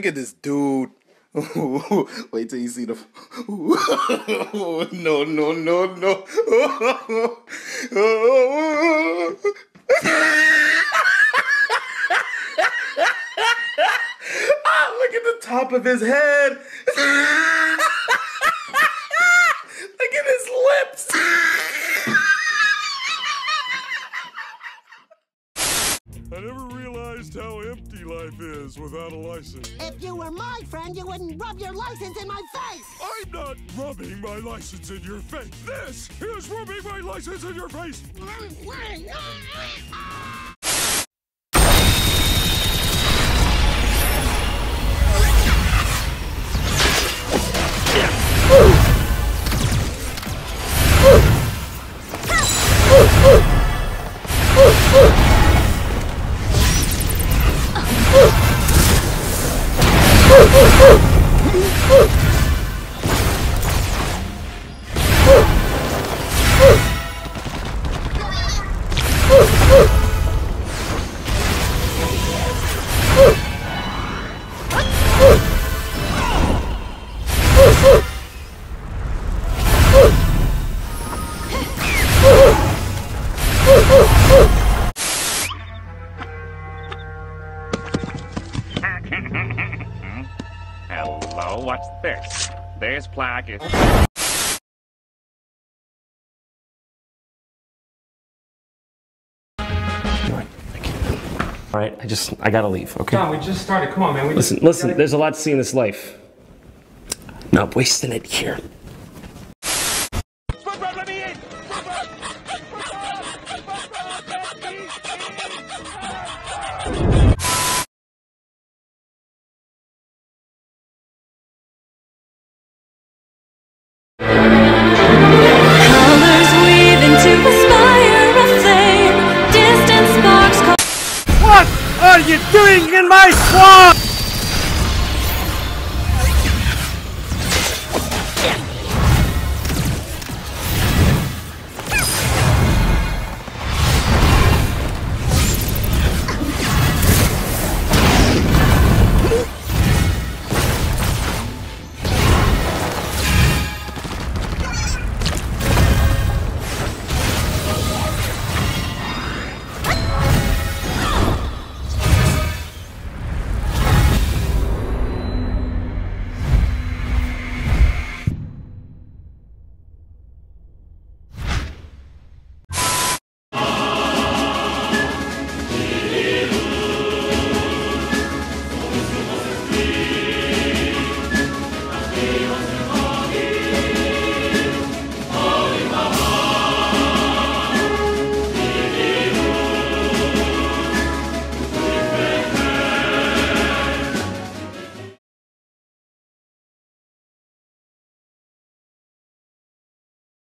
Look at this dude. Wait till you see the. no, no, no, no. ah, look at the top of his head. look at his lips. I never realized how empty life is without a license. If you were my friend, you wouldn't rub your license in my face. I'm not rubbing my license in your face. This is rubbing my license in your face. Mm, ah, ah, ah! Hello, what's this? This plaque is. All right, I just I gotta leave. Okay. John, we just started. Come on, man. We Listen, just, listen. There's a lot to see in this life. Not wasting it here. you doing in my swamp?